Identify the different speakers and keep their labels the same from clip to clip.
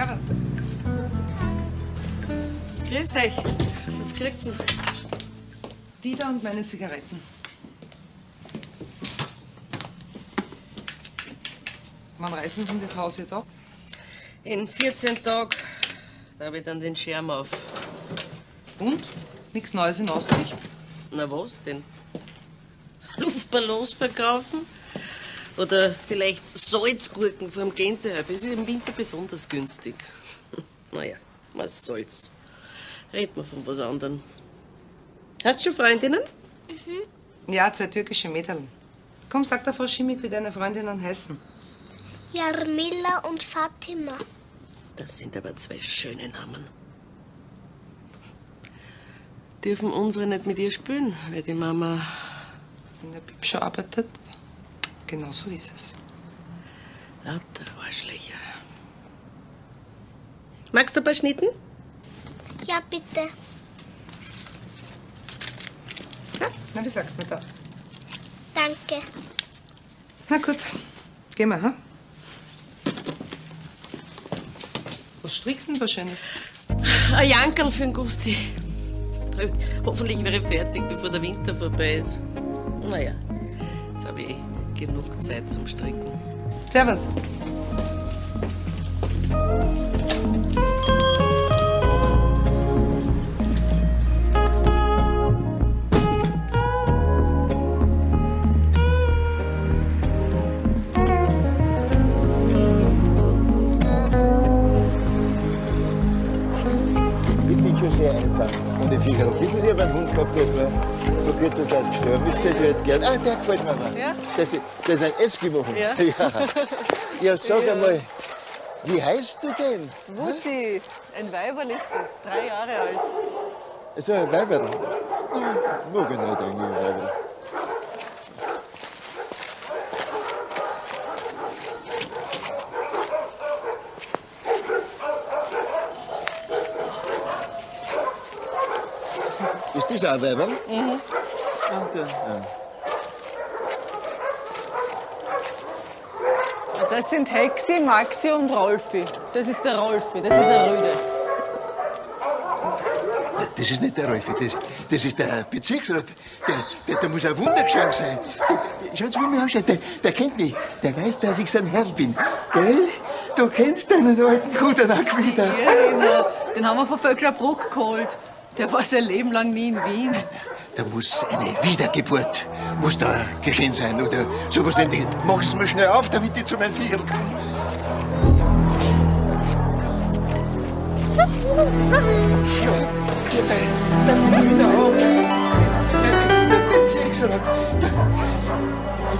Speaker 1: Servus.
Speaker 2: Grüß euch. Was kriegt's denn?
Speaker 1: Die da und meine Zigaretten. Wann reißen Sie das Haus jetzt ab?
Speaker 2: In 14 Tagen da habe ich dann den Schirm auf.
Speaker 1: Und? Nichts Neues in Aussicht?
Speaker 2: Na was denn? Luftballons verkaufen? Oder vielleicht Salzgurken vom Gänsehof. Es ist im Winter besonders günstig. Naja, was soll's. Red mal von was anderem. Hast du schon Freundinnen?
Speaker 1: Ja, zwei türkische Mädel. Komm, sag der Frau Schimmig, wie deine Freundinnen heißen.
Speaker 3: Jarmila und Fatima.
Speaker 2: Das sind aber zwei schöne Namen. Dürfen unsere nicht mit ihr spielen, weil die Mama.
Speaker 1: In der Bib schon arbeitet? Genau so ist es.
Speaker 2: Lauter Arschlöcher. Magst du ein paar Schnitten?
Speaker 3: Ja, bitte.
Speaker 1: Na, wie sagt man da?
Speaker 3: Danke.
Speaker 1: Na gut, gehen wir, ha? Was strickst du denn da Schönes?
Speaker 2: Ein Jankerl für den Gusti. Hoffentlich wäre ich fertig, bevor der Winter vorbei ist. Naja, jetzt habe ich genug Zeit zum Stricken.
Speaker 1: Servus.
Speaker 4: Ich bin schon sehr einsam ohne Figaro. Wissen Sie, ich habe einen Hund gehabt, der ist mir vor kurzer Zeit gestorben. Ich hätte jetzt gern. Ah, der gefällt mir mal.
Speaker 5: Ja?
Speaker 4: Das, ist- das ist ein Eskimo-Hund.
Speaker 5: Ja?
Speaker 4: Ja. ja, sag einmal, wie heißt du denn?
Speaker 5: Wuzi, ein Weiberl ist das, drei Jahre alt.
Speaker 4: So ein Weiberl. Hm, Mag ich nicht eigentlich ein Weiberl. Ist das auch ein Weiberl?
Speaker 5: Mhm.
Speaker 4: Danke. Ja.
Speaker 5: Das sind Hexi, Maxi und Rolfi. Das ist der Rolfi, das ist ein Rüde.
Speaker 4: Das ist nicht der Rolfi, das, das ist der Bezirksrat. Der, der, der muss ein Wundergeschenk sein. Der, der, schaut, wie mir ausschaut. Der, der kennt mich. Der weiß, dass ich sein Herr bin. Gell? Du kennst deinen alten Kudanak wieder.
Speaker 5: Ja, genau. Den haben wir von Vöcklerbruck geholt. Der war sein Leben lang nie in Wien.
Speaker 4: Da muss eine Wiedergeburt muss da geschehen sein oder sowas in den. Mach's mir schnell auf, damit ich zu meinem Viecherl komme. Ja, geht ein. Lass ihn wieder auf. Der Bezirksrat.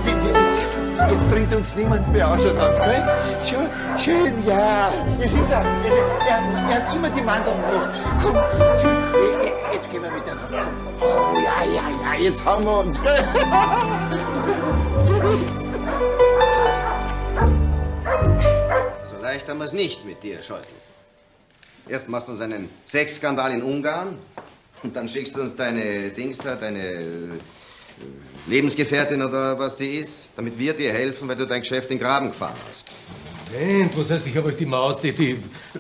Speaker 4: Ich. Jetzt bringt uns niemand mehr auseinander, gell? Schau, schön, ja. Es ist er. Er, hat immer die Mandeln noch. Komm, so, jetzt gehen wir miteinander. Oh, ja, ja, ja, jetzt haben wir uns, gell?
Speaker 6: So leicht haben wir es nicht mit dir, Scheutel. Erst machst du uns einen Sexskandal in Ungarn und dann schickst du uns deine Dings da, deine äh, Lebensgefährtin oder was die ist, damit wir dir helfen, weil du dein Geschäft in den Graben gefahren hast.
Speaker 7: Moment, was heißt, ich habe euch die Maus, die, die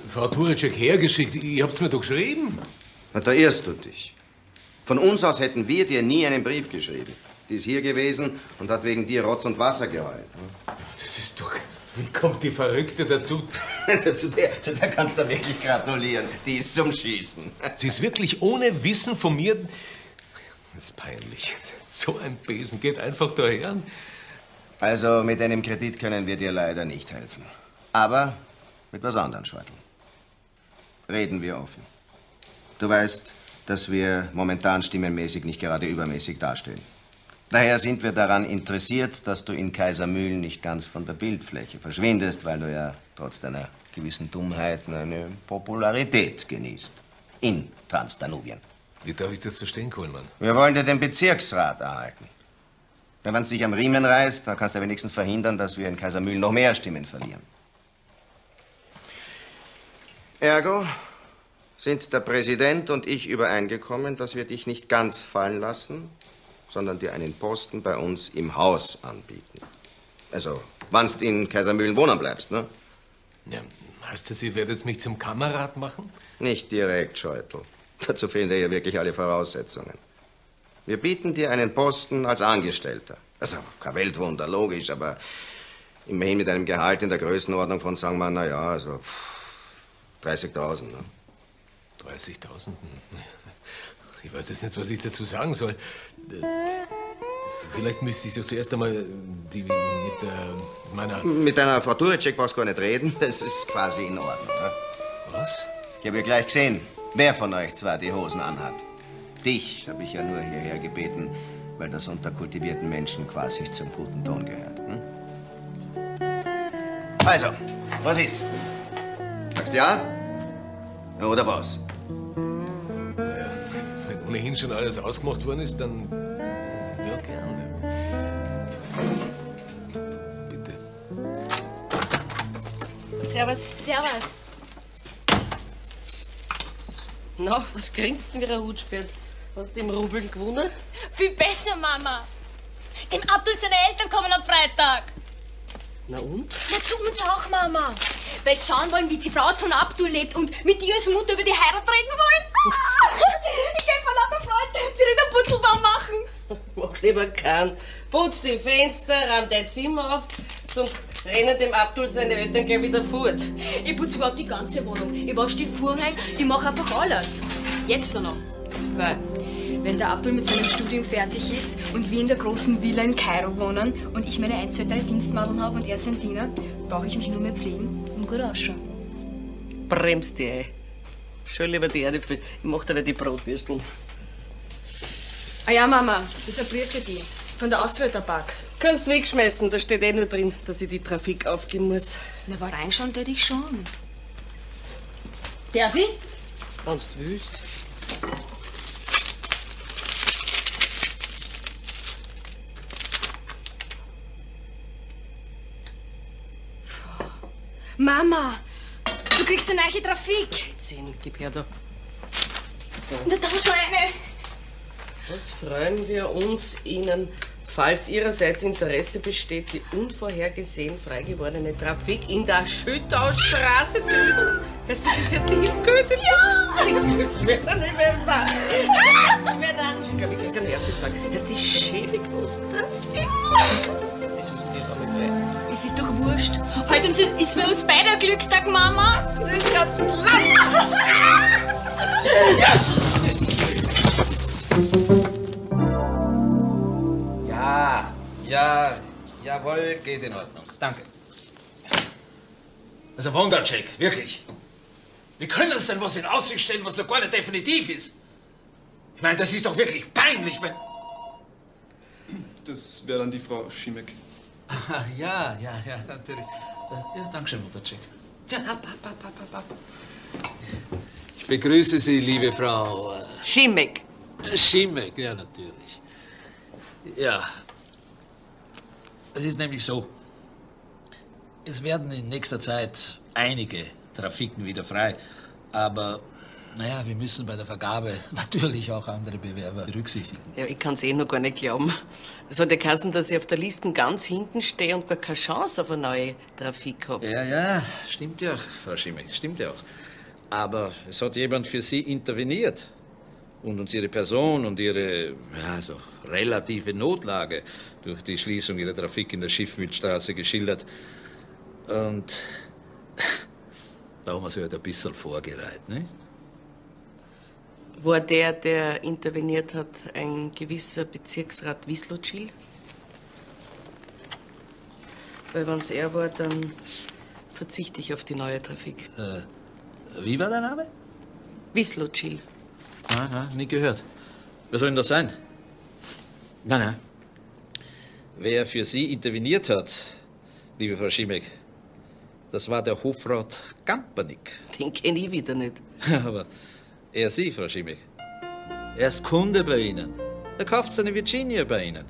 Speaker 7: Frau Turicek hergeschickt. Ihr habt's mir doch geschrieben.
Speaker 6: Na, da irrst du dich. Von uns aus hätten wir dir nie einen Brief geschrieben. Die ist hier gewesen und hat wegen dir Rotz und Wasser geheult.
Speaker 7: Das ist doch... Wie kommt die Verrückte dazu?
Speaker 6: Also zu der, zu der kannst du wirklich gratulieren. Die ist zum Schießen.
Speaker 7: Sie ist wirklich ohne Wissen von mir... Das ist peinlich. So ein Besen geht einfach daher.
Speaker 6: Also mit einem Kredit können wir dir leider nicht helfen. Aber mit was anderem, Schweitel. Reden wir offen. Du weißt, dass wir momentan stimmenmäßig nicht gerade übermäßig dastehen. Daher sind wir daran interessiert, dass du in Kaisermühlen nicht ganz von der Bildfläche verschwindest, weil du ja trotz deiner gewissen Dummheiten eine Popularität genießt. In Transdanubien.
Speaker 7: Wie darf ich das verstehen, Kohlmann?
Speaker 6: Wir wollen dir den Bezirksrat erhalten. Wenn man sich am Riemen reißt, dann kannst du wenigstens verhindern, dass wir in Kaisermühlen noch mehr Stimmen verlieren. Ergo sind der Präsident und ich übereingekommen, dass wir dich nicht ganz fallen lassen, sondern dir einen Posten bei uns im Haus anbieten. Also, wannst in Kaisermühlen wohnen bleibst, ne?
Speaker 7: Ja, Heißt das, ihr werdet mich zum Kamerad machen?
Speaker 6: Nicht direkt, Scheutel. Dazu fehlen dir ja wirklich alle Voraussetzungen. Wir bieten dir einen Posten als Angestellter. Also kein Weltwunder, logisch, aber immerhin mit einem Gehalt in der Größenordnung von, sagen wir, naja, also 30.000. Ne?
Speaker 7: 30.000? Hm. Ich weiß jetzt nicht, was ich dazu sagen soll. Vielleicht müsste ich so zuerst einmal die mit äh, meiner.
Speaker 6: Mit deiner Frau Turicek brauchst du gar nicht reden. Das ist quasi in Ordnung. Ne?
Speaker 7: Was?
Speaker 6: Ich habe ja gleich gesehen, wer von euch zwar die Hosen anhat. Dich habe ich ja nur hierher gebeten, weil das unter kultivierten Menschen quasi zum guten Ton gehört. Hm? Also, was ist? Sagst du ja? Oder was?
Speaker 7: Ohnehin schon alles ausgemacht worden ist, dann. Ja, gerne. Bitte.
Speaker 8: Servus. Servus.
Speaker 2: Na, was grinst denn wie ein Hutspert? Hast du im Rubeln gewonnen?
Speaker 8: Viel besser, Mama. Dem Abdul seine Eltern kommen am Freitag.
Speaker 2: Na und?
Speaker 8: Na, zu uns auch, Mama. Weil sie schauen wollen, wie die Braut von Abdul lebt und mit dir als Mutter über die Heirat reden wollen. Ich geh von lauter Freude direkt einen Putzelbaum machen.
Speaker 2: Mach lieber keinen. Putz die Fenster, räum dein Zimmer auf, sonst rennen dem Abdul seine Eltern gleich wieder fort.
Speaker 8: Ich putze überhaupt die ganze Wohnung. Ich wasche die Vorhänge, ich mache einfach alles. Jetzt nur noch. Weil, wenn der Abdul mit seinem Studium fertig ist und wir in der großen Villa in Kairo wohnen und ich meine ein, zwei, drei Dienstmadeln habe und er sein Diener, brauche ich mich nur mehr pflegen und gut ausschauen.
Speaker 2: Bremst die ein. Schon lieber die Erde, ich mach dir die Brotwürsteln.
Speaker 8: Ah ja, Mama, das ist ein Brief für dich. Von der Austria Tabak.
Speaker 2: Kannst wegschmeißen, da steht eh nur drin, dass ich die Trafik aufgeben muss.
Speaker 8: Na, aber reinschauen tät ich schon. Darf ich?
Speaker 2: Wenn's du willst.
Speaker 8: Mama, du kriegst eine neue Trafik.
Speaker 2: Zehn, gib her da.
Speaker 8: Na, da schon eine.
Speaker 2: Was freuen wir uns, Ihnen, falls Ihrerseits Interesse besteht, die unvorhergesehen freigewordene Trafik in der Schüttaustraße zu üben. Das ist ja die Goethe. Ja! Das wird nicht mehr was. Ich werde an. Ich glaube, ich kriege einen Herzinfarkt. Das ist die schäbiglose Trafik.
Speaker 8: Es ist doch wurscht. Heute uns- ist für uns beide ein Glückstag, Mama.
Speaker 2: Das ist ganz.
Speaker 9: Ja, ja, jawohl, geht in Ordnung. Danke. Also Wundercheck, wirklich. Wie können Sie denn was in Aussicht stellen, was so gar nicht definitiv ist? Ich meine, das ist doch wirklich peinlich, wenn...
Speaker 10: Das wäre dann die Frau Schimek.
Speaker 9: Ah, ja, ja, ja, natürlich. Äh, Ja, danke schön, Wundercheck. Ja, ab, ab, ab, ab, ab, ab. Ich begrüße Sie, liebe Frau... äh,
Speaker 2: Schimek.
Speaker 9: Schimek, ja, natürlich. Ja. Es ist nämlich so. Es werden in nächster Zeit einige Trafiken wieder frei. Aber, naja, wir müssen bei der Vergabe natürlich auch andere Bewerber berücksichtigen.
Speaker 2: Ja, ich kann's eh noch gar nicht glauben. Es hat ja geheißen, dass ich auf der Liste ganz hinten stehe und gar keine Chance auf eine neue Trafik habe.
Speaker 9: Ja, ja, stimmt ja, Frau Schimek, stimmt ja auch. Aber es hat jemand für Sie interveniert und uns Ihre Person und Ihre ja, so relative Notlage durch die Schließung Ihrer Trafik in der Schiffmühlstraße geschildert. Und da haben wir sich halt ein bisschen vorgereiht, ne?
Speaker 2: War der, der interveniert hat, ein gewisser Bezirksrat Wislotschil? Weil wenn's er war, dann verzichte ich auf die neue Trafik.
Speaker 9: Äh, wie war der Name?
Speaker 2: Wislotschil.
Speaker 9: Ah, na, nie gehört. Wer soll denn das sein? Nein, nein. Wer für Sie interveniert hat, liebe Frau Schimek, das war der Hofrat Gampernick.
Speaker 2: Den kenne ich wieder nicht.
Speaker 9: Aber er Sie, Frau Schimek. Er ist Kunde bei Ihnen. Er kauft seine Virginia bei Ihnen.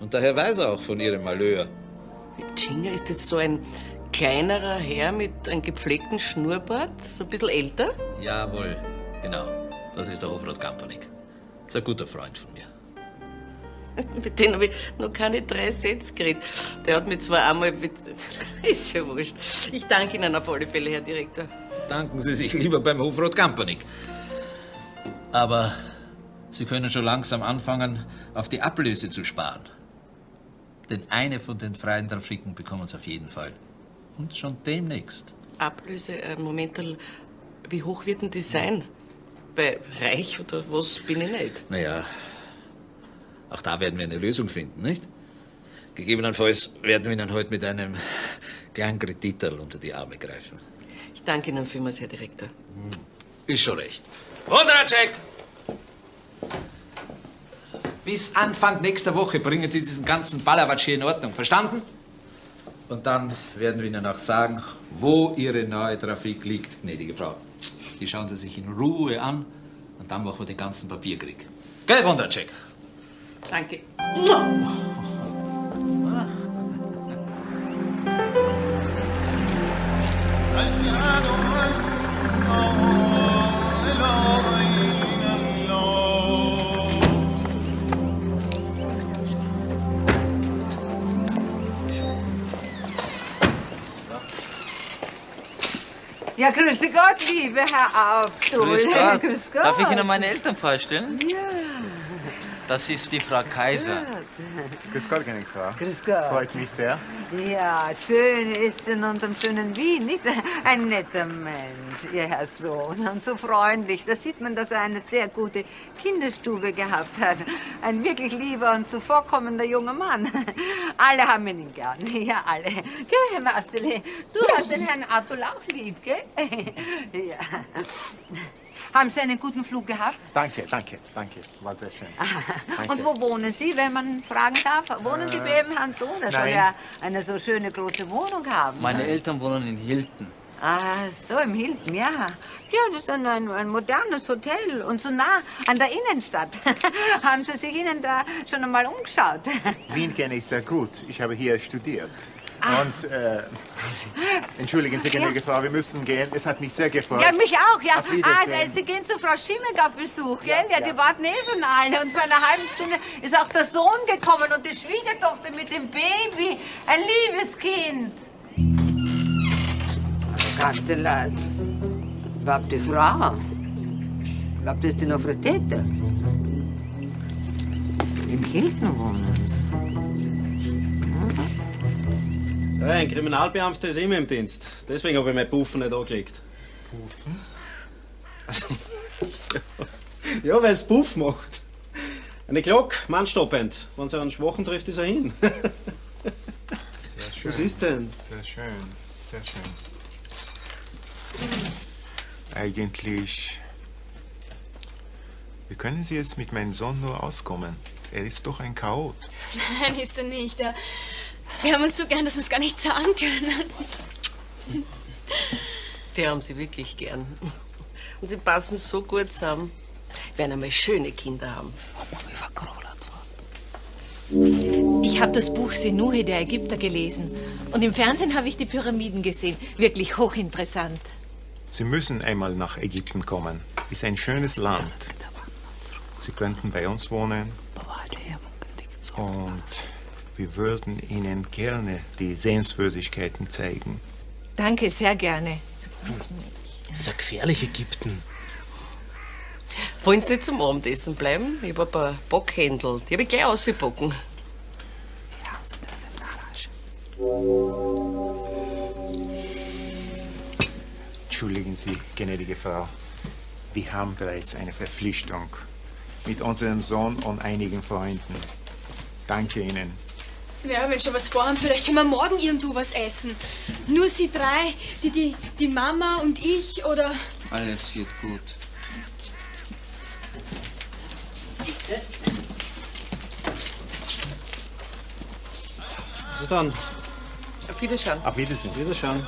Speaker 9: Und daher weiß er auch von Ihrem Malheur.
Speaker 2: Virginia, ist das so ein kleinerer Herr mit einem gepflegten Schnurrbart? So ein bisschen älter?
Speaker 9: Jawohl, genau. Das ist der Hofrat Gampernick. Ist ein guter Freund von mir.
Speaker 2: Mit denen habe ich noch keine drei Sätze geredet. Der hat mich zwar einmal. Ist ja wurscht. Ich danke Ihnen auf alle Fälle, Herr Direktor.
Speaker 9: Danken Sie sich lieber beim Hofrat Kampernick. Aber Sie können schon langsam anfangen, auf die Ablöse zu sparen. Denn eine von den freien Trafiken bekommen Sie auf jeden Fall. Und schon demnächst.
Speaker 2: Ablöse, äh, Moment, wie hoch wird denn die sein? Bei reich oder was bin ich nicht?
Speaker 9: Naja, auch da werden wir eine Lösung finden, nicht? Gegebenenfalls werden wir Ihnen heute mit einem kleinen Krediterl unter die Arme greifen.
Speaker 2: Ich danke Ihnen vielmals, Herr Direktor.
Speaker 9: Ist schon recht. Wundercheck! Bis Anfang nächster Woche bringen Sie diesen ganzen Ballerwatsch hier in Ordnung. Verstanden? Und dann werden wir Ihnen auch sagen, wo Ihre neue Trafik liegt, gnädige Frau. Die schauen Sie sich in Ruhe an und dann machen wir den ganzen Papierkrieg. Gell, Wundercheck?
Speaker 2: Danke.
Speaker 11: Ja, grüße Gott, liebe Herr Abdul.
Speaker 12: Grüß Gott.
Speaker 11: Grüß Gott.
Speaker 12: Darf ich Ihnen meine Eltern vorstellen?
Speaker 11: Ja.
Speaker 12: Das ist die Frau Kaiser.
Speaker 13: Grüß Gott, gnädige Frau.
Speaker 11: Grüß Gott.
Speaker 13: Freut mich sehr.
Speaker 11: Ja, schön ist in unserem schönen Wien, nicht? Ein netter Mensch, Ihr Herr Sohn. Und so freundlich. Da sieht man, dass er eine sehr gute Kinderstube gehabt hat. Ein wirklich lieber und zuvorkommender junger Mann. Alle haben ihn gern. Ja, alle. Gell, Herr Mastele? Du hast den Herrn Abdul auch lieb, gell? Ja. Haben Sie einen guten Flug gehabt?
Speaker 13: Danke, danke, danke. War sehr schön.
Speaker 11: Und wo wohnen Sie, wenn man fragen darf? Wohnen Sie
Speaker 13: Äh,
Speaker 11: bei Ihrem Hans Sohn? Er soll ja eine so schöne große Wohnung haben.
Speaker 12: Meine Eltern wohnen in Hilton.
Speaker 11: Ah, so im Hilton, ja. Ja, das ist ein, ein, ein modernes Hotel und so nah an der Innenstadt. Haben Sie sich Ihnen da schon einmal umgeschaut?
Speaker 13: Wien kenne ich sehr gut. Ich habe hier studiert.
Speaker 11: Ah.
Speaker 13: Und, äh, entschuldigen Sie, gnädige Frau, wir müssen gehen. Es hat mich sehr gefreut.
Speaker 11: Ja, mich auch, ja. Ah. Sie gehen zu Frau Schimmek auf Besuch, gell? Ja, die warten eh schon alle. Und vor einer halben Stunde ist auch der Sohn gekommen und die Schwiegertochter mit dem Baby. Ein liebes Kind. Arrogante Leute. Überhaupt die Frau. Ich glaube, das ist die Nofretete. Im Hilton wohnen
Speaker 14: Ja, ein Kriminalbeamter ist immer im Dienst. Deswegen habe ich mein Puffen nicht angelegt.
Speaker 13: Puffen?
Speaker 14: Also, ja, weil es Puff macht. Eine Glocke, mannstoppend. Wenn sie einen Schwachen trifft, ist er hin.
Speaker 13: Sehr schön.
Speaker 14: Was ist denn?
Speaker 13: Sehr schön, sehr schön. Eigentlich. Wie können Sie jetzt mit meinem Sohn nur auskommen? Er ist doch ein Chaot.
Speaker 8: Nein, ist er nicht. Er- Wir haben uns so gern, dass wir es gar nicht sagen können.
Speaker 2: Die haben sie wirklich gern. Und sie passen so gut zusammen. Werden einmal schöne Kinder haben.
Speaker 15: Ich habe das Buch Senuhe der Ägypter gelesen. Und im Fernsehen habe ich die Pyramiden gesehen. Wirklich hochinteressant.
Speaker 13: Sie müssen einmal nach Ägypten kommen. Ist ein schönes Land. Sie könnten bei uns wohnen. Und wir würden Ihnen gerne die Sehenswürdigkeiten zeigen.
Speaker 15: Danke, sehr gerne.
Speaker 16: Das ist ein gefährlich Ägypten.
Speaker 2: Wollen Sie nicht zum Abendessen bleiben? Ich habe ein paar Bockhändel. Die habe ich gleich ausgebocken.
Speaker 13: Entschuldigen Sie, gnädige Frau. Wir haben bereits eine Verpflichtung mit unserem Sohn und einigen Freunden. Danke Ihnen.
Speaker 8: Ja, wenn schon was vorhaben, vielleicht können wir morgen irgendwo was essen. Nur Sie drei, die, die, die Mama und ich oder.
Speaker 12: Alles wird gut.
Speaker 14: So dann.
Speaker 2: Auf Wiederschauen.
Speaker 13: Auf Wiedersehen.
Speaker 14: Wiederschauen.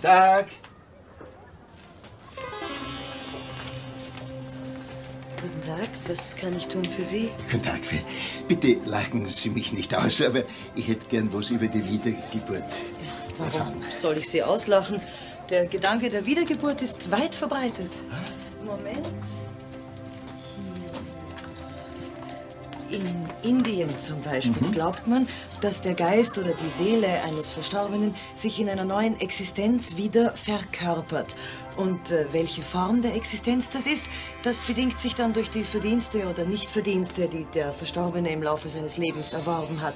Speaker 4: Guten Tag.
Speaker 17: Was kann ich tun für Sie?
Speaker 4: Guten Tag, bitte lachen Sie mich nicht aus, aber ich hätte gern was über die Wiedergeburt erfahren.
Speaker 17: Soll ich Sie auslachen? Der Gedanke der Wiedergeburt ist weit verbreitet. Moment. Hier. In Indien zum Beispiel
Speaker 4: Mhm.
Speaker 17: glaubt man, dass der Geist oder die Seele eines Verstorbenen sich in einer neuen Existenz wieder verkörpert. Und äh, welche Form der Existenz das ist, das bedingt sich dann durch die Verdienste oder Nichtverdienste, die der Verstorbene im Laufe seines Lebens erworben hat.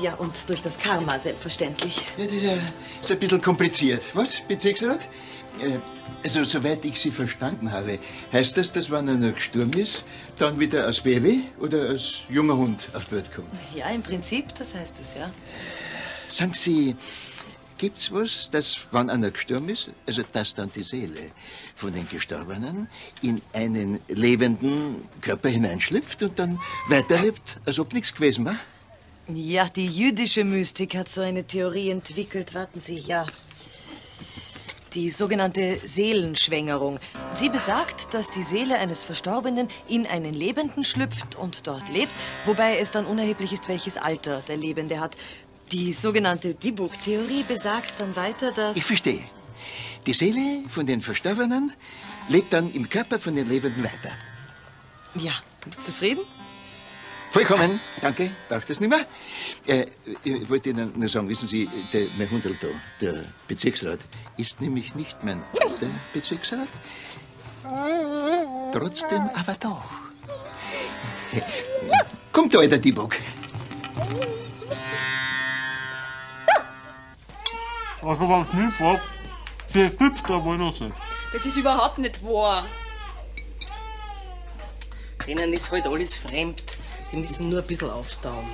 Speaker 17: Ja, und durch das Karma selbstverständlich.
Speaker 4: Ja, das ist, äh, ist ein bisschen kompliziert. Was, Bezirksrat? Äh, Also, soweit ich Sie verstanden habe, heißt das, dass wenn einer gestorben ist, dann wieder als Baby oder als junger Hund auf Welt kommt?
Speaker 17: Ja, im Prinzip, das heißt es, ja.
Speaker 4: Sagen Sie, gibt's was, dass, wenn einer gestorben ist, also dass dann die Seele von den Gestorbenen in einen lebenden Körper hineinschlüpft und dann weiterlebt, als ob nichts gewesen war?
Speaker 17: Ja, die jüdische Mystik hat so eine Theorie entwickelt. Warten Sie, ja. Die sogenannte Seelenschwängerung. Sie besagt, dass die Seele eines Verstorbenen in einen Lebenden schlüpft und dort lebt, wobei es dann unerheblich ist, welches Alter der Lebende hat. Die sogenannte Dibuk-Theorie besagt dann weiter, dass...
Speaker 4: Ich verstehe. Die Seele von den Verstorbenen lebt dann im Körper von den Lebenden weiter.
Speaker 17: Ja, zufrieden?
Speaker 4: Vollkommen, danke, braucht das nicht mehr. Äh, ich wollte Ihnen nur sagen, wissen Sie, der, mein Hundel da, der Bezirksrat, ist nämlich nicht mein alter Bezirksrat. Trotzdem aber doch. Kommt da, alter Dibok.
Speaker 14: Also, wenn es mich fragt, der gibt's da wohl noch nicht.
Speaker 8: Das ist überhaupt nicht wahr.
Speaker 2: Denen ist halt alles fremd. Die müssen nur ein bisschen auftauen.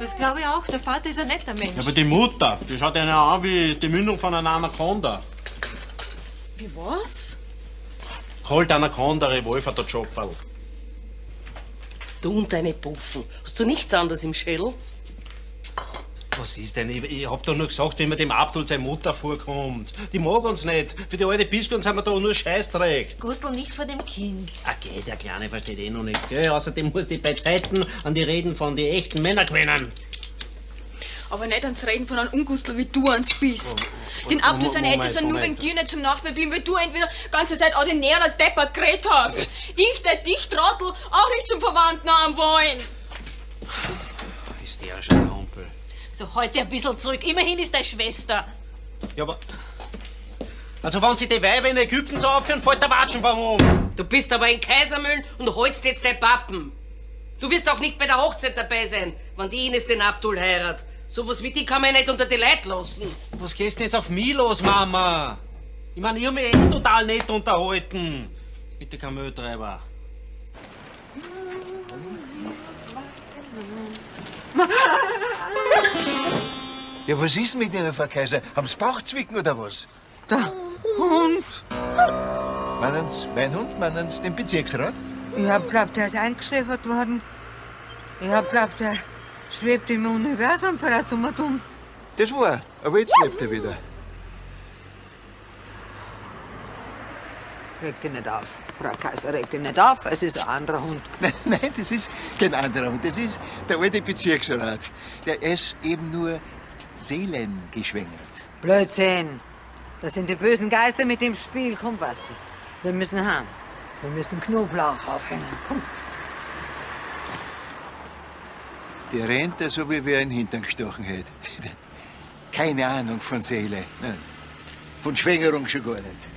Speaker 18: Das glaube ich auch. Der Vater ist ein netter Mensch.
Speaker 14: Ja, aber die Mutter, die schaut einer an wie die Mündung von einer Anaconda.
Speaker 8: Wie was?
Speaker 14: Holt Anaconda Revolver, der Jobberl.
Speaker 2: Du und deine Puffen. Hast du nichts anderes im Schädel?
Speaker 14: Was ist denn? Ich, ich hab doch nur gesagt, wie mir dem Abdul seine Mutter vorkommt. Die mag uns nicht. Für die alte Biskon sind wir da nur Scheißdreck.
Speaker 18: Gustl, nicht vor dem Kind.
Speaker 14: Okay, der Kleine versteht eh noch nichts, gell? Außerdem muss die bei Zeiten an die Reden von die echten Männer gewinnen.
Speaker 8: Aber nicht ans Reden von einem Ungustl, wie du ans bist.
Speaker 14: Oh,
Speaker 8: Den Abdul seine
Speaker 14: Moment,
Speaker 8: Eltern sind nur wegen dir nicht zum Nachbarn geblieben, weil du entweder die ganze Zeit ordinär oder deppert geredet hast. Ich, der dich Trottel, auch nicht zum Verwandten haben wollen.
Speaker 14: Ist der schon Humpel.
Speaker 18: So, heute ein bisschen zurück. Immerhin ist deine Schwester.
Speaker 14: Ja, aber. Also, wenn sie die Weiber in Ägypten so aufführen, fällt der Watschen vom um.
Speaker 2: Du bist aber in Kaisermühlen und holst jetzt dein Pappen. Du wirst auch nicht bei der Hochzeit dabei sein, wenn die Ines den Abdul heiratet. Sowas wie die kann man ja nicht unter die Leute lassen.
Speaker 14: Was gehst denn jetzt auf mich los, Mama? Ich meine, ich hab mich eh total nett unterhalten. Bitte kein Mülltreiber.
Speaker 4: Ja, was ist mit Ihnen, Frau Kaiser? Haben Sie Bauchzwicken oder was?
Speaker 11: Der Hund.
Speaker 4: Meinen Sie mein Hund? Meinen Sie den Bezirksrat?
Speaker 11: Ich hab glaubt, der ist eingeschläfert worden. Ich hab glaubt, der schwebt im Universum bereits um und um.
Speaker 4: Das war, aber jetzt lebt er wieder.
Speaker 11: Reg dich nicht auf, Frau Kaiser, reg dich nicht auf. Es ist ein anderer Hund.
Speaker 4: Nein, nein, das ist kein anderer Hund. Das ist der alte Bezirksrat. Der ist eben nur seelengeschwängert.
Speaker 11: Blödsinn. Das sind die bösen Geister mit dem Spiel. Komm, Basti. Wir müssen heim. Wir müssen Knoblauch aufhängen. Komm.
Speaker 4: Der rennt da so, wie wer in den Hintern gestochen hätte. Keine Ahnung von Seele. Von Schwängerung schon gar nicht.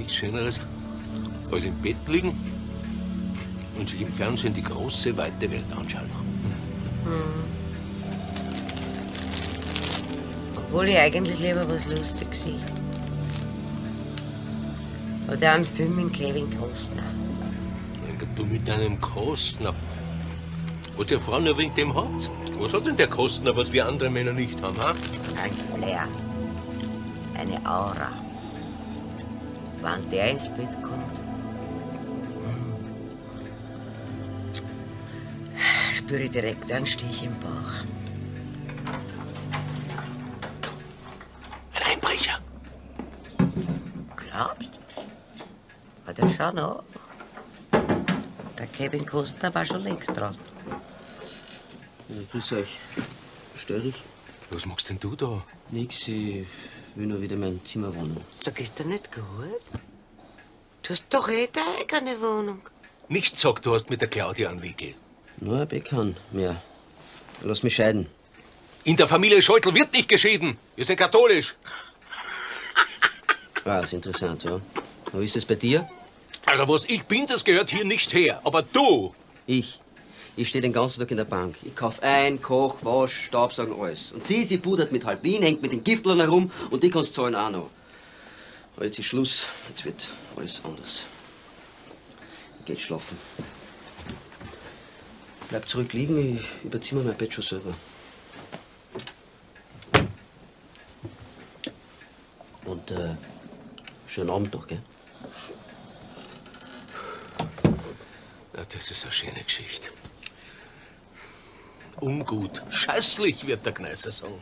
Speaker 7: Nichts Schöneres, als im Bett liegen und sich im Fernsehen die große, weite Welt anschauen.
Speaker 19: Obwohl ich eigentlich lieber was Lustiges sehe. Oder einen Film mit Kevin Costner.
Speaker 7: Du mit deinem Kostner. Hat der Frau nur wegen dem hat? Was hat denn der Kostner, was wir andere Männer nicht haben, ha?
Speaker 19: Ein Flair. Eine Aura wann der ins Bett kommt. Hm. Spüre direkt einen Stich im Bauch.
Speaker 7: Ein Einbrecher.
Speaker 20: Glaubst? Aber dann schau nach. Der Kevin Kostner war schon längst draußen.
Speaker 21: Ja, grüß euch. Stör ich?
Speaker 7: Was machst denn du da?
Speaker 21: Nix, ich will nur wieder mein Zimmer wohnen.
Speaker 20: Sag, ist dir nicht gut? Du hast doch eh deine eigene Wohnung.
Speaker 7: Nicht sagt, du hast mit der Claudia einen Wickel.
Speaker 21: Nur ein Beckhahn mehr. Lass mich scheiden.
Speaker 7: In der Familie Scheutel wird nicht geschieden. Wir sind katholisch.
Speaker 21: Ah, ist interessant, ja. Wie ist das bei dir?
Speaker 7: Also, was ich bin, das gehört hier nicht her. Aber du,
Speaker 21: Ich. Ich stehe den ganzen Tag in der Bank. Ich kauf ein, koch, wasch, Staubsaugen, alles. Und sie, sie pudert mit halb Wien, hängt mit den Giftlern herum und die kannst zahlen auch noch. Aber jetzt ist Schluss. Jetzt wird alles anders. Ich geh schlafen. Bleib zurück liegen, ich überziehe mir mein Bett schon selber. Und äh, schönen Abend noch, gell?
Speaker 7: Na, das ist eine schöne Geschichte. Ungut, scheißlich, wird der Gneißer sagen.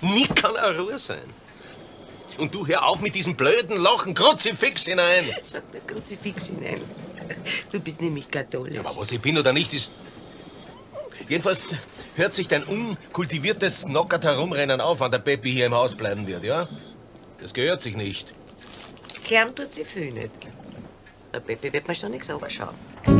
Speaker 7: Nie kann er Ruhe sein. Und du hör auf mit diesem blöden Lachen, Kruzifix hinein.
Speaker 20: Sag der Kruzifix hinein. Du bist nämlich katholisch.
Speaker 7: Ja, aber was ich bin oder nicht, ist. Jedenfalls hört sich dein unkultiviertes Knockert herumrennen auf, wenn der Peppi hier im Haus bleiben wird, ja? Das gehört sich nicht.
Speaker 20: Kern tut sie viel nicht. Der Peppi wird mir schon nichts schauen.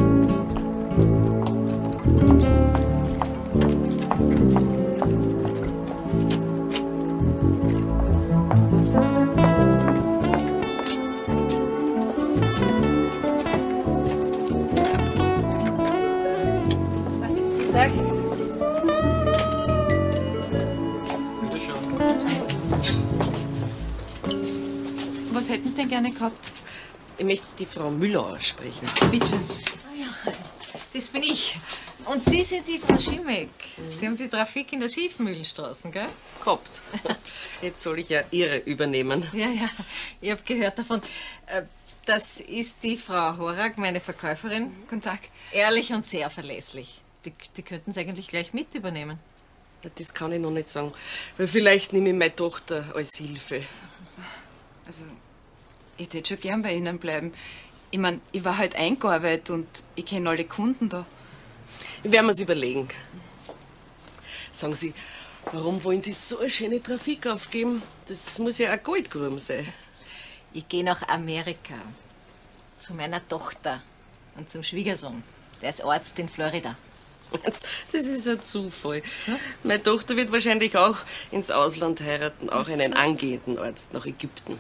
Speaker 22: Gerne gehabt?
Speaker 2: Ich möchte die Frau Müller sprechen.
Speaker 22: Bitte.
Speaker 18: Ja, das bin ich. Und Sie sind die Frau Schimek. Sie haben die Trafik in der Schiefmühlenstraße, gell?
Speaker 2: Gehabt. Jetzt soll ich ja Ihre übernehmen.
Speaker 18: Ja, ja, ich habe gehört davon. Äh, Das ist die Frau Horak, meine Verkäuferin. Guten Tag. Ehrlich und sehr verlässlich. Die, die könnten Sie eigentlich gleich mit übernehmen.
Speaker 2: Das kann ich noch nicht sagen. Weil vielleicht nehme ich meine Tochter als Hilfe.
Speaker 22: Also, ich hätte schon gern bei Ihnen bleiben. Ich mein, ich war halt eingearbeitet und ich kenne alle Kunden da.
Speaker 2: Werden wir es überlegen. Sagen Sie, warum wollen Sie so eine schöne Trafik aufgeben? Das muss ja ein Goldgruben sein.
Speaker 18: Ich gehe nach Amerika. Zu meiner Tochter und zum Schwiegersohn. Der ist Arzt in Florida.
Speaker 2: Das ist ein Zufall. Meine Tochter wird wahrscheinlich auch ins Ausland heiraten, auch einen angehenden Arzt nach Ägypten.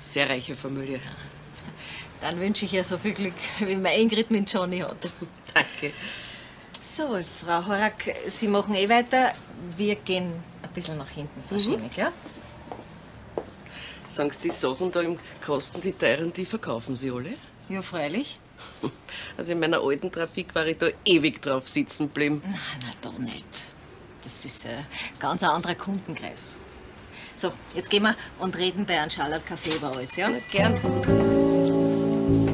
Speaker 2: Sehr reiche Familie.
Speaker 18: Dann wünsche ich ihr so viel Glück, wie meine Ingrid mit Johnny hat.
Speaker 2: Danke.
Speaker 18: So, Frau Horak, Sie machen eh weiter. Wir gehen ein bisschen nach hinten, Frau
Speaker 2: Mhm.
Speaker 18: Schimek, ja?
Speaker 2: Sagen Sie, die Sachen da im Kasten, die teuren, die verkaufen Sie alle?
Speaker 18: Ja, freilich.
Speaker 2: Also in meiner alten Trafik war ich da ewig drauf sitzen geblieben.
Speaker 18: Na, na, da nicht. Das ist ein ganz anderer Kundenkreis. So, jetzt gehen wir und reden bei einem Charlotte Café über alles, ja?
Speaker 2: Gern.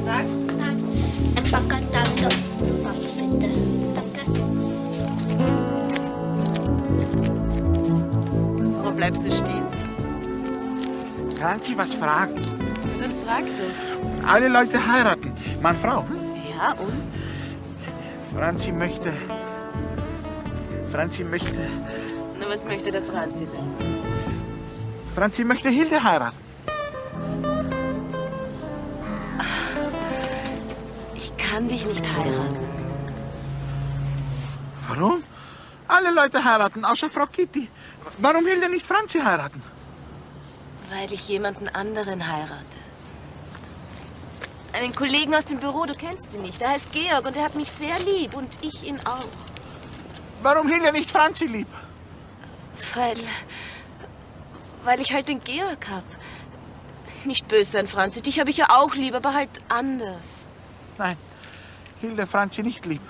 Speaker 18: Tag.
Speaker 3: Ein Packerl. Warte bitte. Danke.
Speaker 23: Warum bleibst du stehen?
Speaker 24: Kann Sie was fragen?
Speaker 23: Dann frag doch.
Speaker 24: Alle Leute heiraten. Mann, Frau.
Speaker 23: Ja, und?
Speaker 24: Franzi möchte. Franzi möchte.
Speaker 23: Na, was möchte der Franzi denn?
Speaker 24: Franzi möchte Hilde heiraten.
Speaker 23: Ich kann dich nicht heiraten.
Speaker 24: Warum? Alle Leute heiraten, außer Frau Kitty. Warum Hilde nicht Franzi heiraten?
Speaker 23: Weil ich jemanden anderen heirate. Einen Kollegen aus dem Büro, du kennst ihn nicht. Der heißt Georg und er hat mich sehr lieb und ich ihn auch.
Speaker 24: Warum Hilde nicht Franzi lieb?
Speaker 23: Weil. Weil ich halt den Georg hab. Nicht böse sein, Franzi. Dich habe ich ja auch lieb, aber halt anders.
Speaker 24: Nein, Hilde Franzi nicht lieb.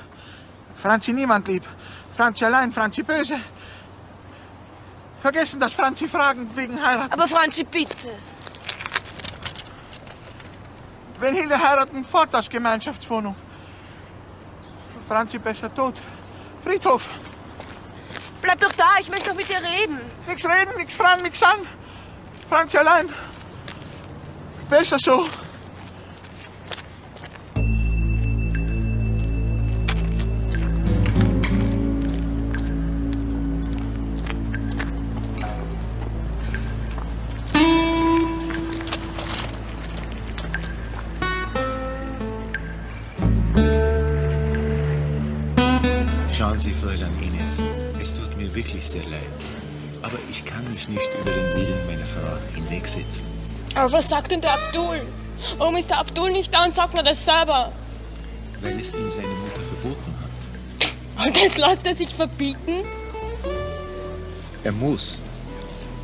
Speaker 24: Franzi niemand lieb. Franzi allein, Franzi böse. Vergessen, dass Franzi fragen wegen Heirat.
Speaker 23: Aber Franzi, bitte.
Speaker 24: Wenn Hilde heiraten, fort aus Gemeinschaftswohnung. Franzi besser tot. Friedhof.
Speaker 23: Bleib doch da, ich möchte doch mit dir reden.
Speaker 24: Nix reden, nix fragen, nix sagen. Franzi allein. Besser so.
Speaker 13: Fräulein Ines, es tut mir wirklich sehr leid. Aber ich kann mich nicht über den Willen meiner Frau hinwegsetzen.
Speaker 8: Aber was sagt denn der Abdul? Warum ist der Abdul nicht da und sagt mir das selber?
Speaker 13: Weil es ihm seine Mutter verboten hat.
Speaker 8: Und das lässt er sich verbieten?
Speaker 13: Er muss.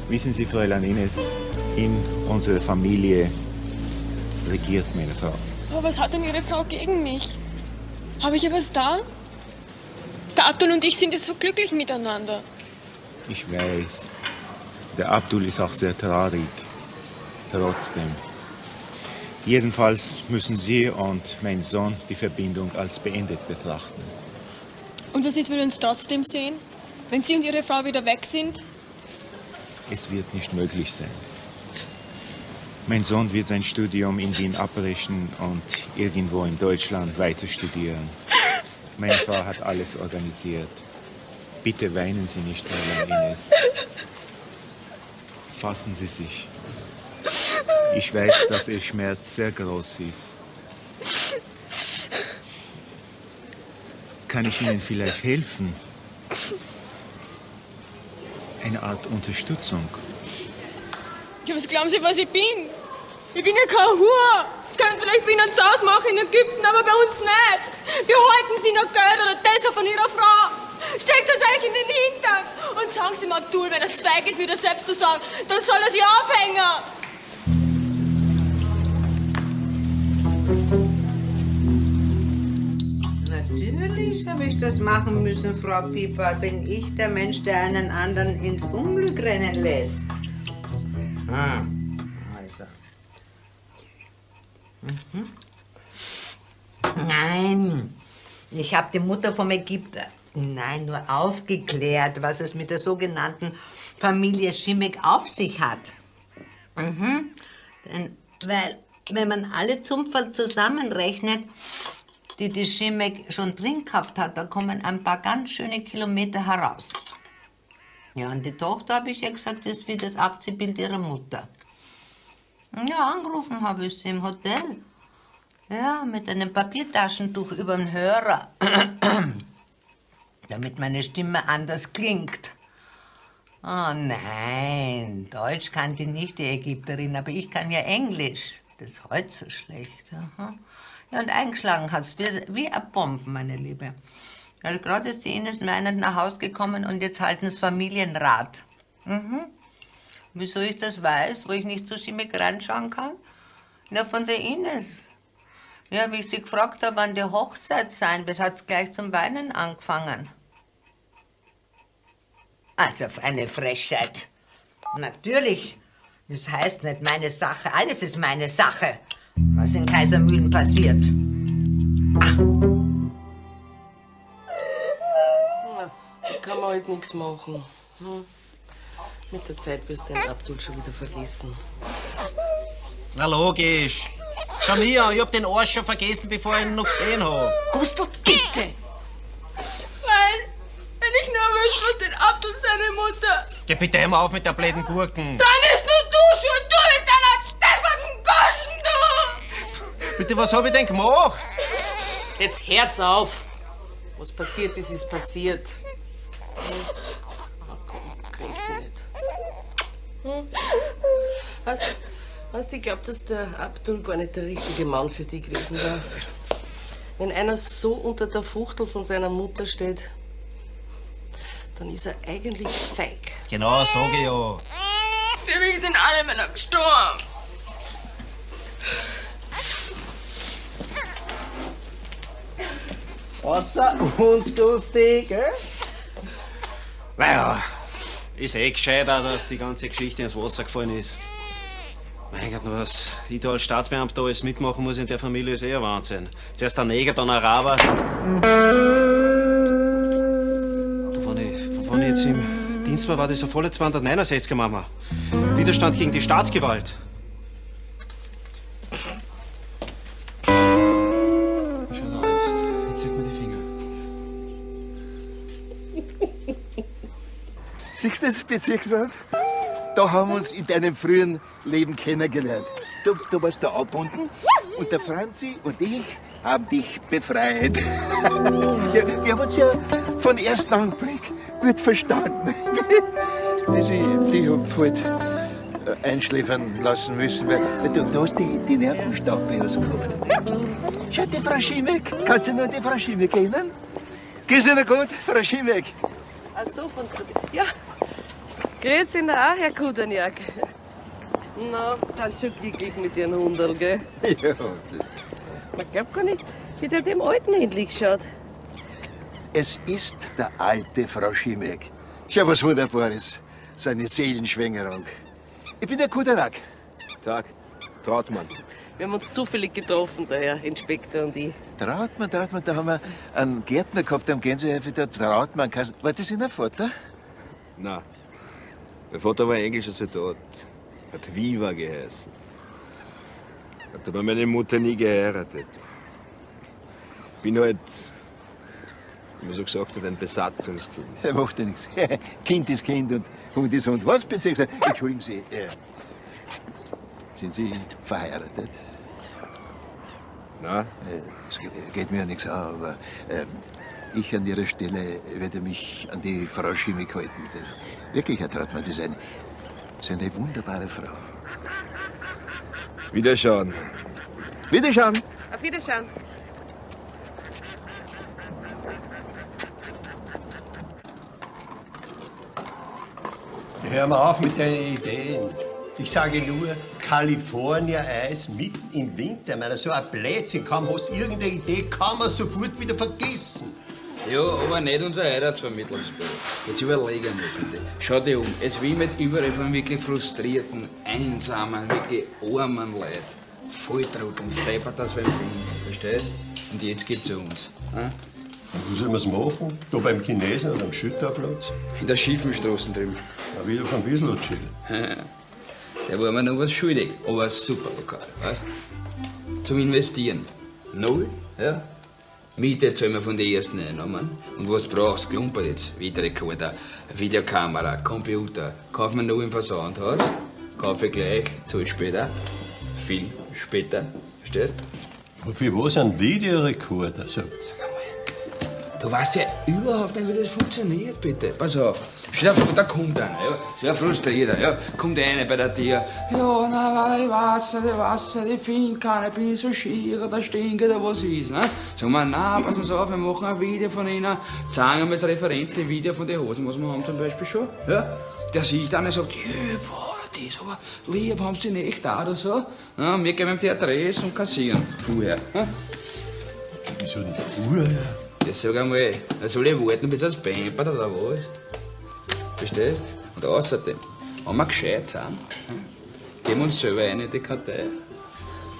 Speaker 13: Wissen Sie, Fräulein Ines, in unserer Familie regiert meine Frau.
Speaker 8: Aber was hat denn Ihre Frau gegen mich? Habe ich ja was da? Der Abdul und ich sind ja so glücklich miteinander.
Speaker 13: Ich weiß. Der Abdul ist auch sehr traurig. Trotzdem. Jedenfalls müssen Sie und mein Sohn die Verbindung als beendet betrachten.
Speaker 8: Und was ist, wenn wir uns trotzdem sehen? Wenn Sie und Ihre Frau wieder weg sind?
Speaker 13: Es wird nicht möglich sein. Mein Sohn wird sein Studium in Wien abbrechen und irgendwo in Deutschland weiter studieren. Meine Frau hat alles organisiert. Bitte weinen Sie nicht, Fräulein Ines. Fassen Sie sich. Ich weiß, dass Ihr Schmerz sehr groß ist. Kann ich Ihnen vielleicht helfen? Eine Art Unterstützung.
Speaker 8: Ja, was glauben Sie, was ich bin? Ich bin ja kein Hure. Das können Sie vielleicht bei Ihnen zu Hause machen in Ägypten, aber bei uns nicht. Wir halten Sie noch Geld oder das von Ihrer Frau. Steckt es euch in den Hintern und sagen Sie mal, Abdul, wenn er Zweig ist, wieder selbst zu sagen, dann soll er sich aufhängen.
Speaker 11: Natürlich habe ich das machen müssen, Frau Pieper. Bin ich der Mensch, der einen anderen ins Unglück rennen lässt? Ah, also. Mhm. Nein, ich habe die Mutter vom Ägypter, nein, nur aufgeklärt, was es mit der sogenannten Familie Schimmick auf sich hat. Mhm. Denn, weil, wenn man alle Zumpferl zusammenrechnet, die die Schimmick schon drin gehabt hat, da kommen ein paar ganz schöne Kilometer heraus. Ja, und die Tochter, habe ich ja gesagt, ist wie das Abziehbild ihrer Mutter. Ja, angerufen habe ich sie im Hotel. Ja, mit einem Papiertaschentuch über den Hörer. Damit meine Stimme anders klingt. Oh nein, Deutsch kann die nicht, die Ägypterin, aber ich kann ja Englisch. Das ist heute so schlecht. Aha. Ja, und eingeschlagen hat's wie, wie ein Bomben, meine Liebe. Ja, gerade ist die Ines weinend nach Haus gekommen und jetzt halten es Familienrat. Mhm. Wieso ich das weiß, wo ich nicht zu Schimmick reinschauen kann? Na, von der Ines. Ja, wie ich sie gefragt habe, wann die Hochzeit sein wird, hat's gleich zum Weinen angefangen. Also, eine Frechheit. Natürlich. Das heißt nicht meine Sache. Alles ist meine Sache, was in Kaisermühlen passiert.
Speaker 2: Na, da kann man halt nichts machen. Hm? Mit der Zeit wirst du den Abdul schon wieder vergessen.
Speaker 14: Na logisch. Schau mir an, ich hab den Arsch schon vergessen, bevor ich ihn noch gesehen hab.
Speaker 8: Gustl, bitte! Weil, wenn ich nur wüsste, was den Abdul seine Mutter.
Speaker 14: Geh bitte immer auf mit der blöden Gurken.
Speaker 8: Dann ist nur du schuld, du mit deiner stefferten Goschen, du!
Speaker 14: Bitte, was hab ich denn gemacht?
Speaker 2: Jetzt Herz auf! Was passiert ist, ist passiert. Hm? Ah, komm, kränk dich nicht. Hm? Weißt, weißt, ich glaube, dass der Abdul gar nicht der richtige Mann für dich gewesen war. Wenn einer so unter der Fuchtel von seiner Mutter steht, dann ist er eigentlich feig.
Speaker 14: Genau, sag ich ja.
Speaker 8: Für mich sind alle Männer gestorben.
Speaker 14: Außer uns, Gusti, gell? Naja, ist eh gescheiter, dass die ganze Geschichte ins Wasser gefallen ist. Mein Gott, was ich da als Staatsbeamter alles mitmachen muss in der Familie, ist eh ein Wahnsinn. Zuerst ein Neger, dann ein Araber. Wenn ich, wenn ich jetzt im Dienst war, war das eine volle 269er Mama. Widerstand gegen die Staatsgewalt.
Speaker 4: Das, Bezirksrat? Da haben wir uns in deinem frühen Leben kennengelernt. Du, du warst der Abbunden und der Franzi und ich, haben dich befreit. Wir, wir haben uns ja von ersten Anblick gut verstanden. Bis ich dich hab halt äh, einschläfern lassen müssen, weil du, du hast die, die Nervenstaubios gehabt. Schau, die Frau Schimek. Kannst du noch die Frau Schimek erinnern? Geht's Ihnen gut, Frau Schimek?
Speaker 2: Ach so, von Ja. Grüß ihn auch, Herr Kudaniak. Na, sind schon glücklich mit Ihren Hunderl, gell?
Speaker 4: Ja.
Speaker 2: Man glaubt gar nicht, wie der dem Alten endlich schaut.
Speaker 4: Es ist der alte Frau Schimek. Schau, was Wunderbares. Seine Seelenschwängerung. Ich bin der Kudanak.
Speaker 7: Tag, Trautmann.
Speaker 2: Wir haben uns zufällig getroffen, der Herr Inspektor und ich.
Speaker 4: Trautmann, Trautmann, da haben wir einen Gärtner gehabt am Gänsehöfe, der Trautmann. geheißen. War das Ihr Vater?
Speaker 7: Na, mein Vater war ein englischer Soldat. Hat Viva geheißen. Hat aber meine Mutter nie geheiratet. Bin halt, wie man so gesagt hat, ein Besatzungskind.
Speaker 4: Er macht ja nichts. Kind ist Kind und Hund ist Hund. Was, beziehungsweise, entschuldigen Sie, äh, sind Sie verheiratet?
Speaker 7: Na?
Speaker 4: Äh, Es geht, geht mir ja nichts an, aber ähm, ich an Ihrer Stelle werde mich an die Frau Schimmig halten. Das, wirklich, Herr Trautmann, das ist ist eine wunderbare Frau.
Speaker 7: Wiederschauen.
Speaker 4: Wiederschauen.
Speaker 2: Auf Wiederschauen.
Speaker 25: Hör mal auf mit deinen Ideen. Ich sage nur, California-Eis mitten im Winter. Ich meine, so ein Blödsinn. Kaum hast du irgendeine Idee, kann man sofort wieder vergessen.
Speaker 9: Ja, aber nicht unser Heiratsvermittlungsbüro. Jetzt überlege mal bitte. Schau dir um. Es wimmelt überall von wirklich frustrierten, einsamen, wirklich armen Leuten. Volltrotteln, steppert das beim Finden. Verstehst? Und jetzt gibt's uns. Hm?
Speaker 25: Wo soll man's machen? Da beim Chinesen oder am Schütterplatz?
Speaker 9: In der Schiefenstraße drüben.
Speaker 25: Ja, wieder vom Wieselchill.
Speaker 9: Der war mir noch was schuldig, aber ein super Lokal, weißt Zum Investieren. Null, ja. Miete zahlen wir von den ersten Einnahmen. Und was du brauchst, klumpert jetzt. Videorekorder, Videokamera, Computer. Kaufen wir nur im Versandhaus. Kaufe gleich, zahl später. Viel später. Verstehst?
Speaker 25: Aber für was ein Videorekorder? So.
Speaker 9: Du weißt ja überhaupt nicht, wie das funktioniert, bitte. Pass auf. Stell dir vor, da kommt einer, ja. Sehr frustrierter, ja. Kommt einer bei der Tür. Ja, na, ich weiß nicht, ich weiß nicht, ich finde keine, ich bin so schier, da stinkt oder was ist, ne? Sagen wir, na, passen Sie auf, wir machen ein Video von Ihnen, zeigen wir als Referenz die Video von den Hosen, was wir haben zum Beispiel schon, ja. Der sieht dann und sagt, ja, boah, das aber lieb, haben Sie nicht da oder so? Ja, wir geben ihm die Adresse und kassieren vorher. Ja?
Speaker 25: Wieso nicht vorher?
Speaker 9: Das sag einmal, da soll ich warten, bis es pampert oder was? Verstehst? Und außerdem, wenn wir gescheit sind, geben wir uns selber eine in die Kartei.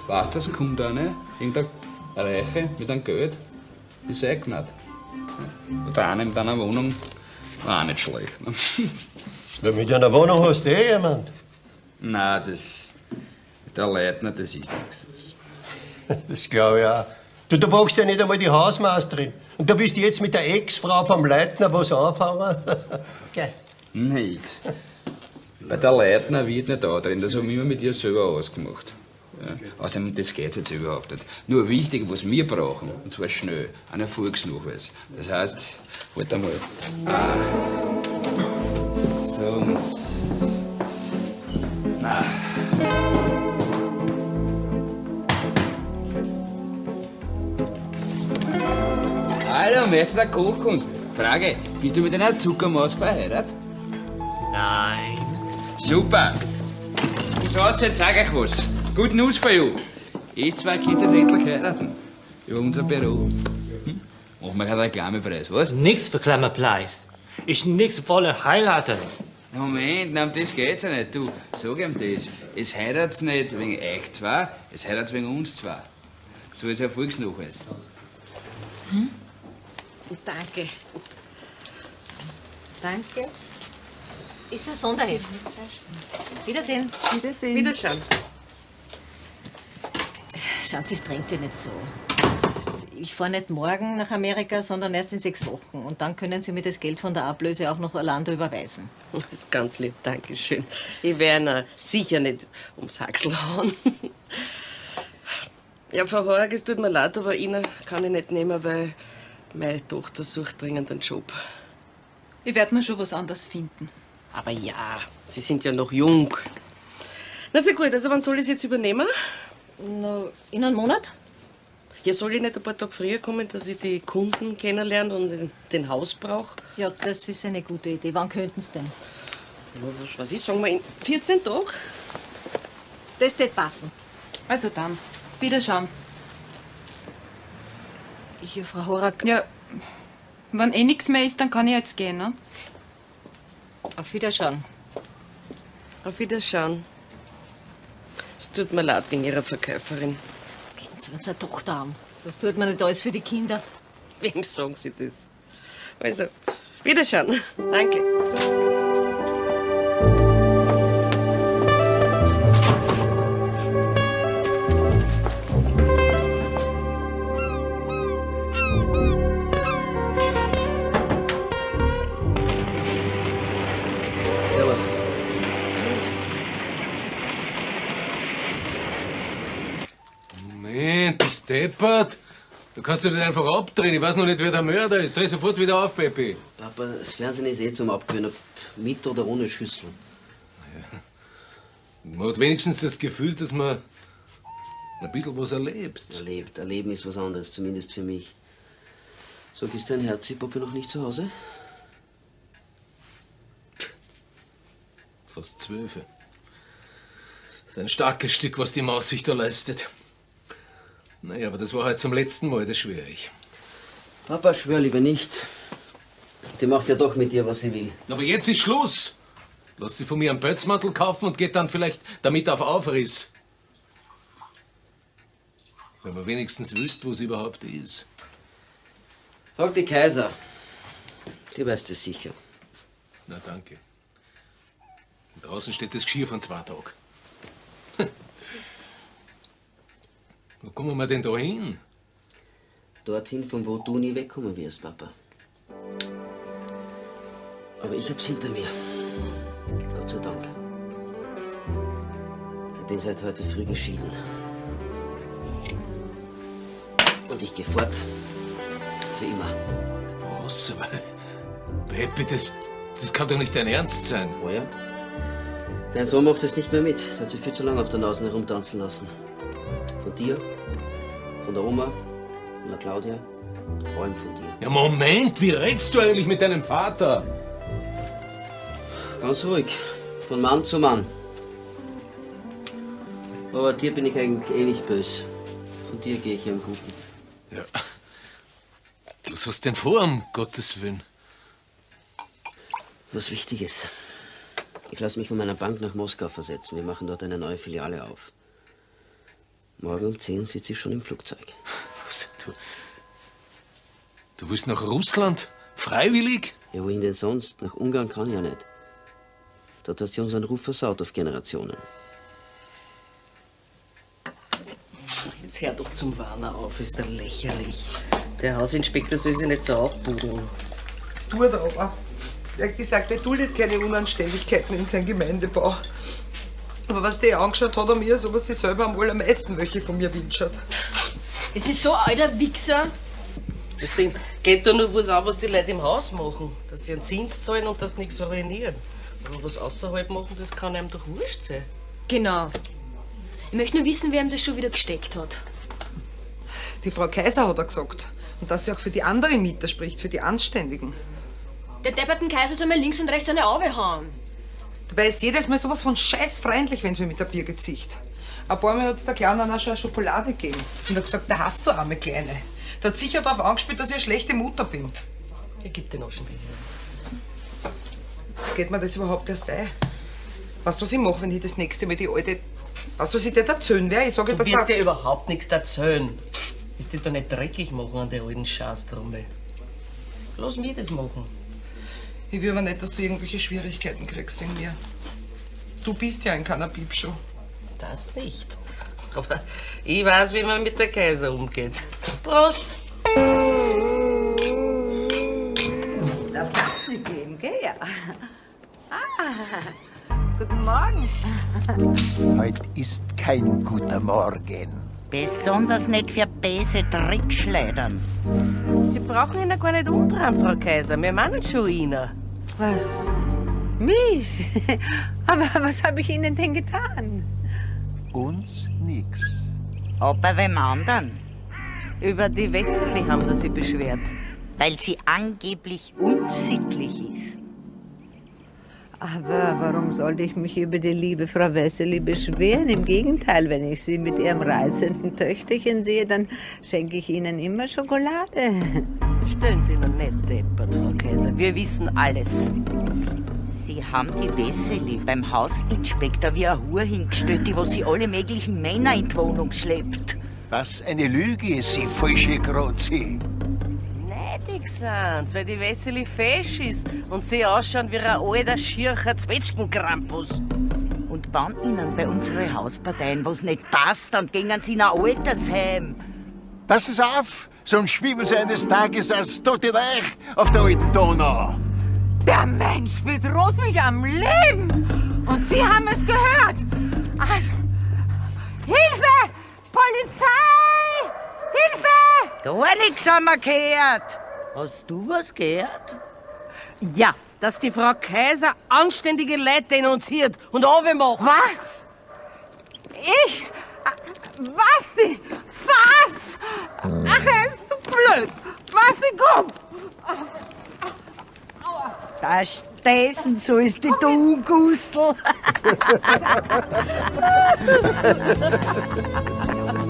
Speaker 9: Weißt du, es kommt eine, irgendeine Reiche mit einem Geld, ist eh gnad. Oder eine mit einer Wohnung, war auch nicht schlecht. Ne?
Speaker 25: Ja, mit einer Wohnung hast du eh jemand.
Speaker 9: Nein, das. Der Leitner, das ist nichts.
Speaker 25: Das glaube ich auch. Du, du brauchst ja nicht einmal die Hausmeisterin. Und du willst jetzt mit der Ex-Frau vom Leitner was anfangen? Gell?
Speaker 9: Nix. Bei der Leitner wird nicht da drin, das haben wir mit ihr selber ausgemacht. Ja. Außerdem, das geht jetzt überhaupt nicht. Nur wichtig, was wir brauchen, und zwar schnell, ein Erfolgsnachweis. Das heißt, halt einmal. Ah. Sonst. Na. Hallo, Meister der Kochkunst. Frage, bist du mit einer Zuckermaus verheiratet? Nein. Super. Und jetzt sag ich was. Good news for you. Ihr zwei könnt jetzt endlich heiraten. Über unser Büro. Hm? Machen wir keinen Reklamepreis, was?
Speaker 10: Nix für Klammerpreis. Ich nix volle heiraten.
Speaker 9: Moment, na, um das geht's ja nicht. Du, sag ihm das. Es heiratet's nicht wegen euch zwei, es heiratet's wegen uns zwei. So ist Erfolgsnachweis.
Speaker 18: Hm? Danke. Danke. Ist ein Sonderheft. Wiedersehen.
Speaker 5: Wiedersehen.
Speaker 18: Wiederschauen. Schauen Sie, es drängt ja nicht so. Ich fahre nicht morgen nach Amerika, sondern erst in sechs Wochen. Und dann können Sie mir das Geld von der Ablöse auch nach Orlando überweisen.
Speaker 2: Das ist ganz lieb, danke schön. Ich werde sicher nicht ums Haxel hauen. Ja, Frau Horag, es tut mir leid, aber Ihnen kann ich nicht nehmen, weil meine Tochter sucht dringend einen Job.
Speaker 8: Ich werde mir schon was anderes finden.
Speaker 2: Aber ja, Sie sind ja noch jung. Na sehr gut, also wann soll ich es jetzt übernehmen?
Speaker 18: Na, in einem Monat?
Speaker 2: Ja, soll ich nicht ein paar Tage früher kommen, dass ich die Kunden kennenlerne und den- Hausbrauch?
Speaker 18: Ja, das ist eine gute Idee. Wann könnten Sie denn?
Speaker 2: Ja, was weiß ich, sagen wir in 14 Tagen?
Speaker 18: Das wird passen.
Speaker 8: Also dann, wiederschauen.
Speaker 18: Ich, Frau Horak.
Speaker 8: Ja, wenn eh nichts mehr ist, dann kann ich jetzt gehen, ne?
Speaker 18: Auf Wiederschauen.
Speaker 2: Auf Wiederschauen. Es tut mir leid wegen Ihrer Verkäuferin.
Speaker 18: Gehen Sie, wenn Sie eine Tochter haben. Was tut man nicht alles für die Kinder?
Speaker 2: Wem sagen Sie das? Also, Wiederschauen. Danke.
Speaker 7: Deppert? Du kannst dich nicht einfach abdrehen. Ich weiß noch nicht, wer der Mörder ist. Dreh sofort wieder auf, Peppi.
Speaker 21: Papa, das Fernsehen ist eh zum Abgewöhnen, ob mit oder ohne Schüssel.
Speaker 7: Man hat wenigstens das Gefühl, dass man ein bisschen was erlebt.
Speaker 21: Erlebt. Erleben ist was anderes, zumindest für mich. Sag, ist dein Herzi, Papa, noch nicht zu Hause?
Speaker 7: Fast zwölf. Das ist ein starkes Stück, was die Maus sich da leistet. Naja, aber das war halt zum letzten Mal, das schwöre ich.
Speaker 21: Papa, schwör lieber nicht. Die macht ja doch mit dir, was sie will.
Speaker 7: Aber jetzt ist Schluss. Lass sie von mir einen Pötzmantel kaufen und geht dann vielleicht damit auf Aufriss. Wenn man wenigstens wüsste, wo sie überhaupt ist.
Speaker 21: Frag die Kaiser. Die weiß das sicher.
Speaker 7: Na, danke. Und draußen steht das Geschirr von zwei Tagen. Wo kommen wir denn da hin?
Speaker 21: Dorthin, von wo du nie wegkommen wirst, Papa. Aber ich hab's hinter mir. Gott sei Dank. Ich bin seit heute früh geschieden. Und ich gehe fort. Für immer.
Speaker 7: Was? Aber, Peppi, das, das kann doch nicht dein Ernst sein.
Speaker 21: Oh ja? Dein Sohn macht es nicht mehr mit. Der hat sich viel zu lange auf der Nase herumtanzen lassen. Von dir, von der Oma, von der Claudia, vor allem von dir.
Speaker 7: Ja, Moment, wie redst du eigentlich mit deinem Vater?
Speaker 21: Ganz ruhig. Von Mann zu Mann. Aber dir bin ich eigentlich eh nicht böse. Von dir gehe ich ja im Guten.
Speaker 7: Ja. Was hast du denn vor, um Gottes Willen?
Speaker 21: Was wichtig ist. Ich lasse mich von meiner Bank nach Moskau versetzen. Wir machen dort eine neue Filiale auf. Morgen um 10 sitze ich schon im Flugzeug.
Speaker 7: Was, du, du willst nach Russland? Freiwillig?
Speaker 21: Ja, wohin denn sonst? Nach Ungarn kann ich ja nicht. Dort hat sie unseren Ruf versaut auf Generationen.
Speaker 2: Jetzt hör doch zum Warner auf, ist ja lächerlich. Der Hausinspektor soll sich nicht so aufbudeln.
Speaker 1: Tut er aber. Er hat gesagt, er duldet keine Unanständigkeiten in seinem Gemeindebau. Aber was der angeschaut hat an mir, so was sie selber am allermeisten welche von mir wünscht.
Speaker 8: Es ist so ein alter Wichser.
Speaker 2: Das Ding geht doch nur was an, was die Leute im Haus machen. Dass sie einen Zins zahlen und das nichts ruinieren. Aber was außerhalb machen, das kann einem doch wurscht sein.
Speaker 8: Genau. Ich möchte nur wissen, wer ihm das schon wieder gesteckt hat.
Speaker 1: Die Frau Kaiser hat er gesagt. Und dass sie auch für die anderen Mieter spricht, für die Anständigen.
Speaker 8: Der depperten Kaiser soll mir links und rechts eine Auge hauen.
Speaker 1: Dabei ist jedes Mal sowas von scheißfreundlich, wenn sie mit der Bier gezicht. Ein paar Mal hat es der Kleinen auch schon eine Schokolade gegeben. Und hat gesagt, da hast du arme Kleine. Der hat sicher darauf angespielt, dass ich eine schlechte Mutter bin.
Speaker 2: Er gibt den Aschen wieder.
Speaker 1: Jetzt geht mir das überhaupt erst ein. Weißt du, was ich mache, wenn ich das nächste Mal die alte. Weißt du, was ich dir erzählen werde? Ich sage
Speaker 2: Du
Speaker 1: das
Speaker 2: wirst
Speaker 1: auch-
Speaker 2: dir überhaupt nichts erzählen. Wirst dich doch nicht dreckig machen an der alten Scheißtrumme. Lass mich das machen.
Speaker 1: Ich will aber nicht, dass du irgendwelche Schwierigkeiten kriegst wegen mir. Du bist ja ein Cannabis-Show.
Speaker 2: Das nicht. Aber ich weiß, wie man mit der Kaiser umgeht. Prost!
Speaker 11: Darf Taxi gehen, gell? Ja. Ah, guten Morgen.
Speaker 4: Heute ist kein guter Morgen.
Speaker 19: Besonders nicht für böse Trickschleudern.
Speaker 2: Sie brauchen ihn ja gar nicht umdrehen, Frau Kaiser. Wir meinen schon Ihnen.
Speaker 11: Was? Mich? Aber was habe ich Ihnen denn getan?
Speaker 25: Uns nix.
Speaker 19: Aber wem anderen?
Speaker 2: Über die Wesseli haben sie sich beschwert.
Speaker 19: Weil sie angeblich unsittlich ist.
Speaker 11: Aber warum sollte ich mich über die liebe Frau Wessely beschweren? Im Gegenteil, wenn ich sie mit ihrem reizenden Töchterchen sehe, dann schenke ich ihnen immer Schokolade.
Speaker 2: Stellen Sie noch nicht deppert, Frau Kaiser. Wir wissen alles.
Speaker 19: Sie haben die Wesseli beim Hausinspektor wie eine Hure hingestellt, die was sie alle möglichen Männer in die Wohnung schleppt.
Speaker 25: Was eine Lüge ist, Sie falsche Grazie.
Speaker 2: Neidig sind's, weil die Wesseli fesch ist und sie ausschauen wie ein alter, schiercher Zwetschgenkrampus.
Speaker 19: Und wann ihnen bei unseren Hausparteien was nicht passt, dann gehen sie in ein Altersheim.
Speaker 25: Passen Sie auf, sonst schwimmen Sie eines Tages als tote Leich auf der alten Donau.
Speaker 11: Der Mensch bedroht mich am Leben! Und Sie haben es gehört! Also, Hilfe! Polizei! Hilfe!
Speaker 19: Gar nichts haben wir gehört. Hast du was gehört?
Speaker 2: Ja, dass die Frau Kaiser anständige Leute denunziert und macht.
Speaker 11: Was? Ich? Basti! Was? Ach, er ist so blöd! Basti, komm!
Speaker 19: Da stessen so ist die Dungustel.